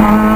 Bye.